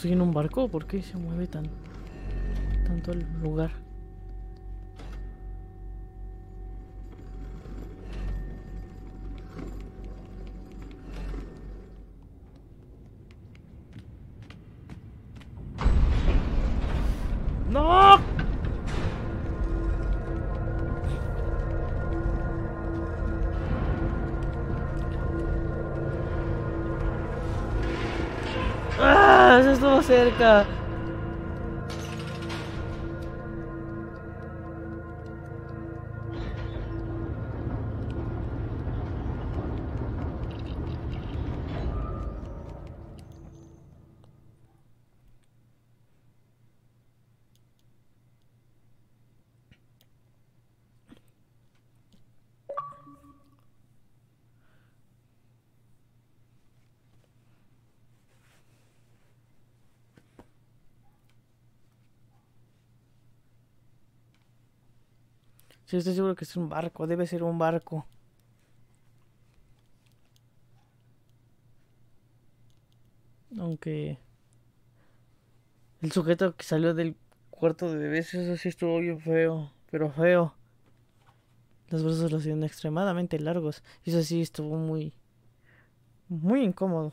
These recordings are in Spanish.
Estoy en un barco, ¿por qué se mueve tan tanto el lugar? Eso estuvo Sí, estoy seguro que es un barco, debe ser un barco. Aunque el sujeto que salió del cuarto de bebés, eso sí estuvo bien feo, pero feo. Los brazos los tienen extremadamente largos. Eso sí estuvo muy, muy incómodo.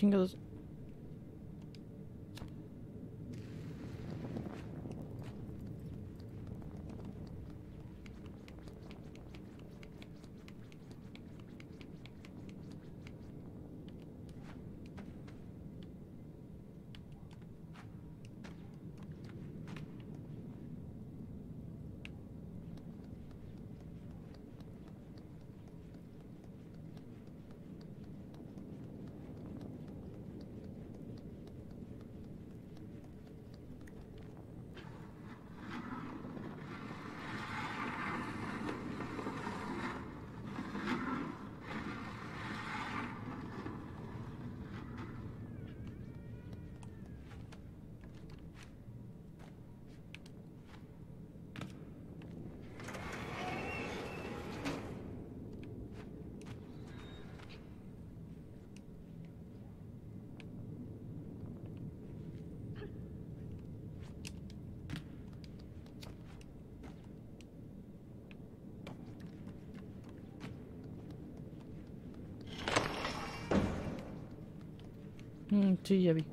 ¿Qué chingados? Mm, sí, ya vi.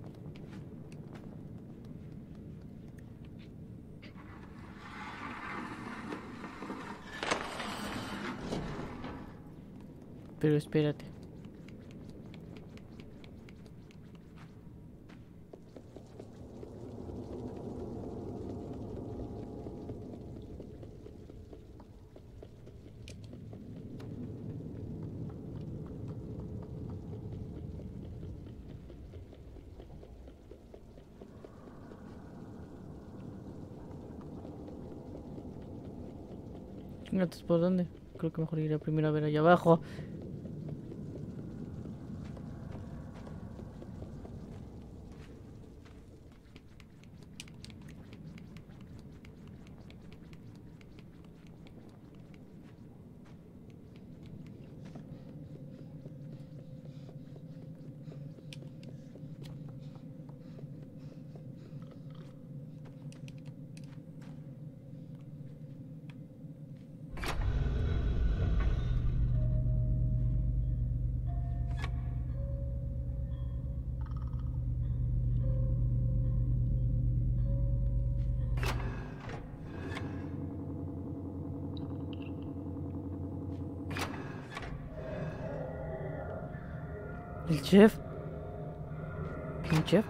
Pero espérate. Entonces, ¿por dónde? Creo que mejor iré primero a ver allá abajo. El chef.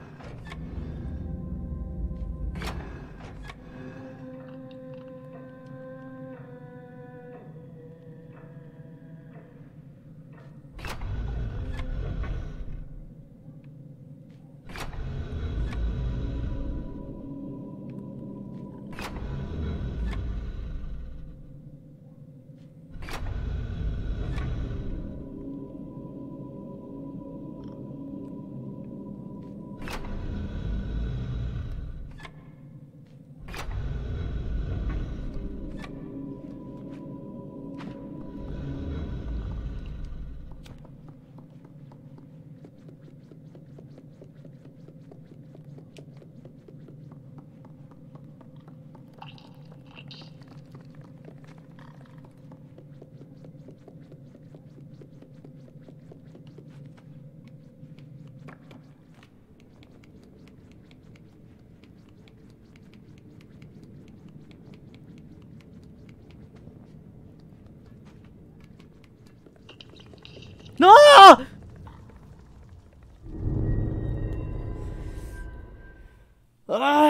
¡Ah!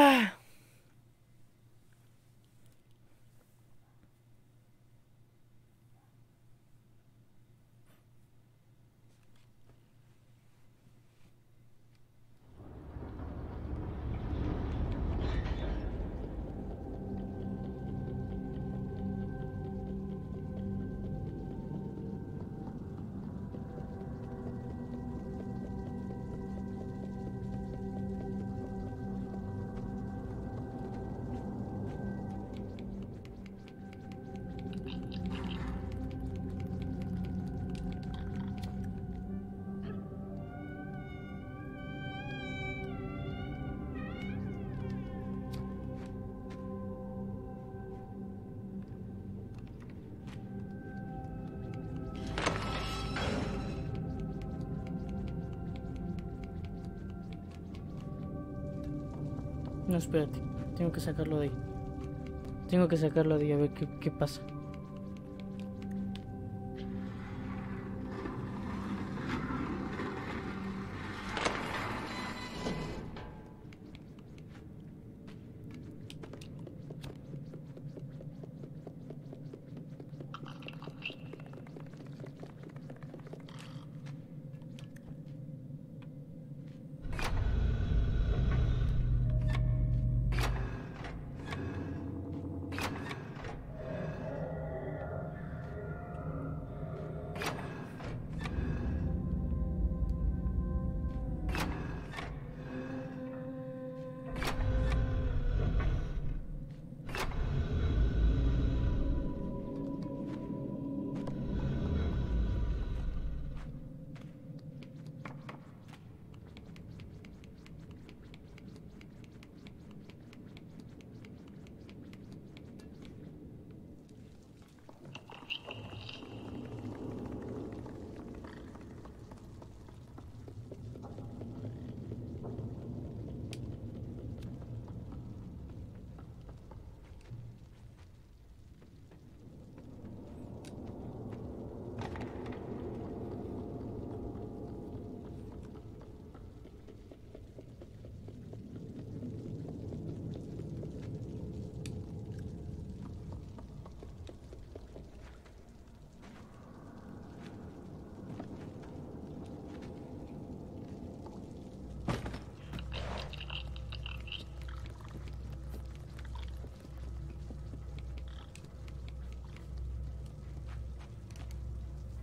No, espérate. Tengo que sacarlo de ahí. Tengo que sacarlo de ahí a ver qué, qué pasa.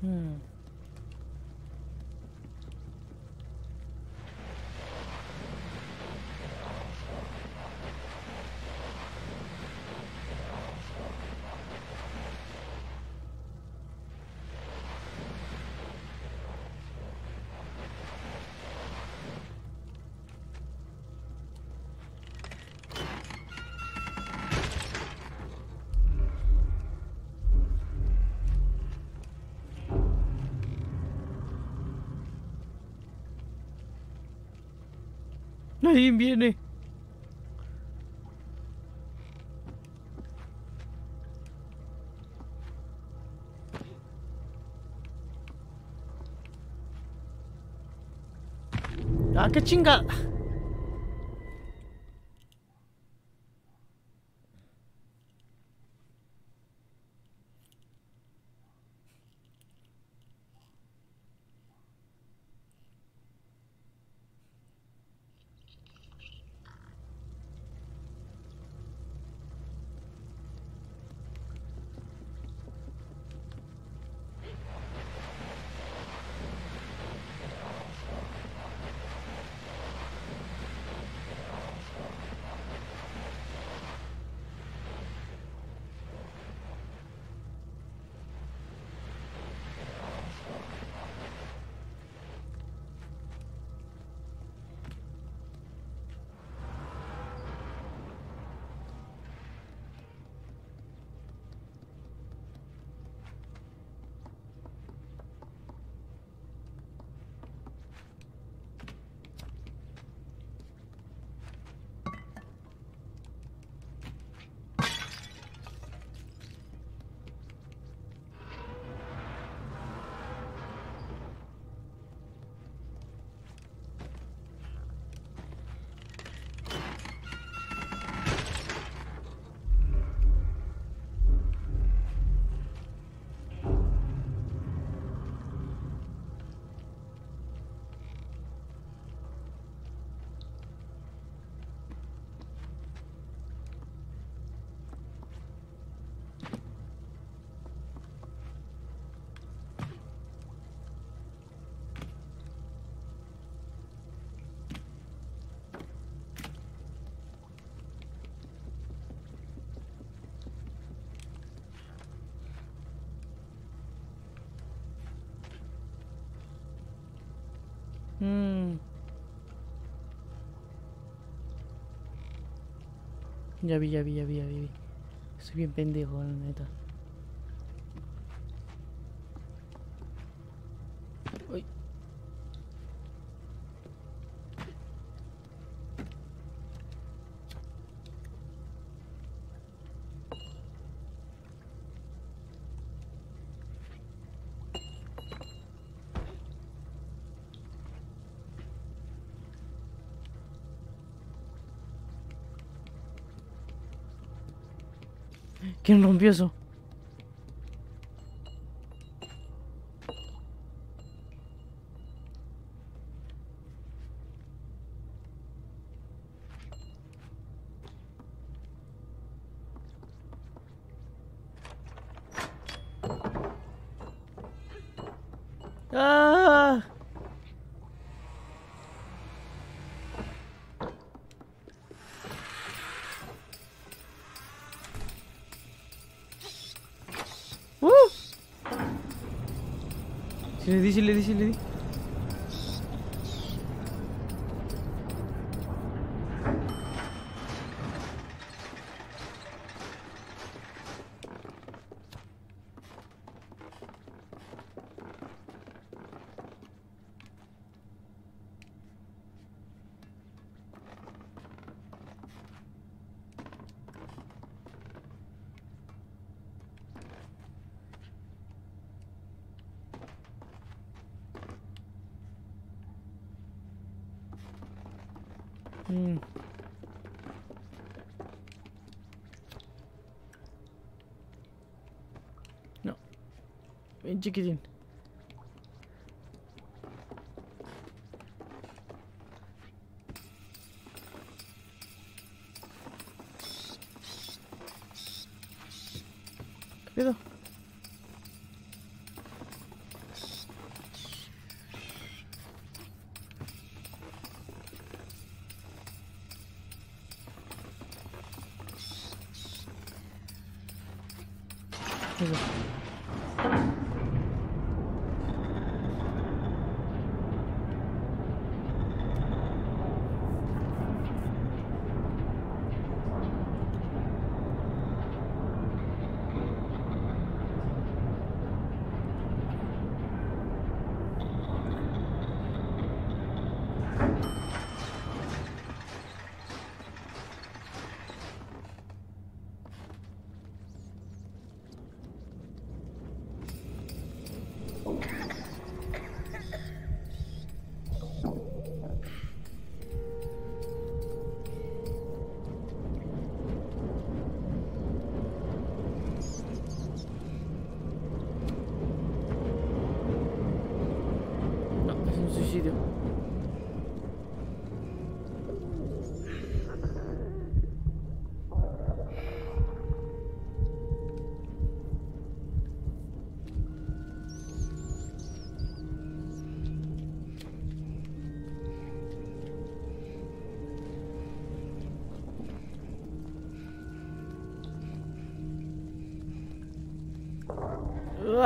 Hmm. Nadie viene. ¡Ah, qué chinga! Mm. Ya vi, ya vi, ya vi, ya vi. Estoy bien pendejo, la neta. ¿Quién rompió eso? ¡Ah! ¡Uh! Sí le di, sí Hmm. No. Chicken. ¿Qué es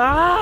¡Ah!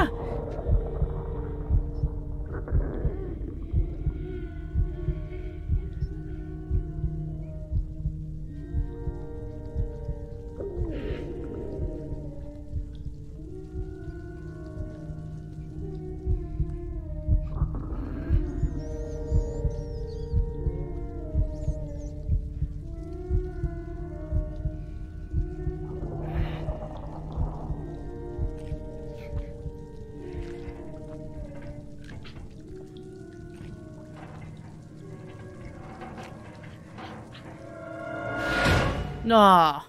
Não.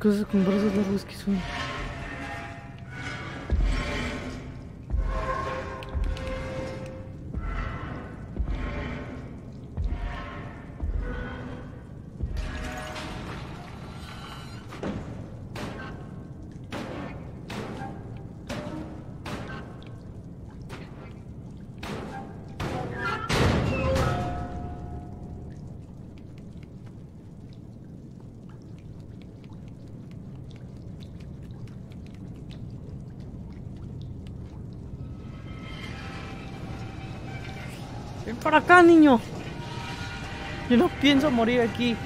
Coisa com brasa da luz que isso. É. para acá, niño. Yo no pienso morir aquí.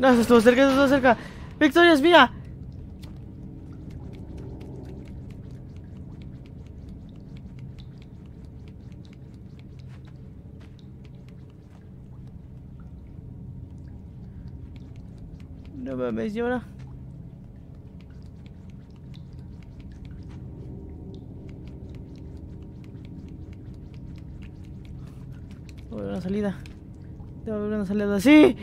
No, se estuvo cerca, se estuvo cerca. Victoria es mía. No mames, ¿y ahora? Voy a una salida. Debe haber una salida. ¡Sí!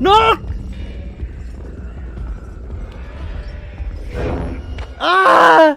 ¡No! ¡Ah!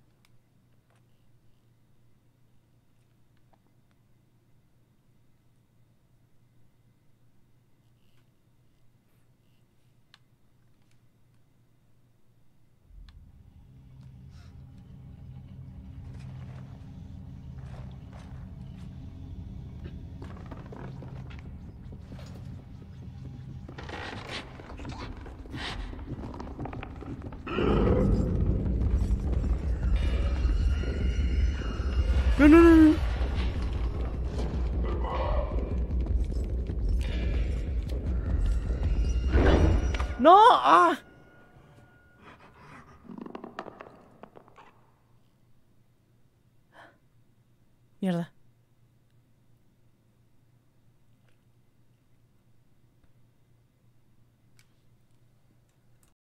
no. No, no, no, no. Ah.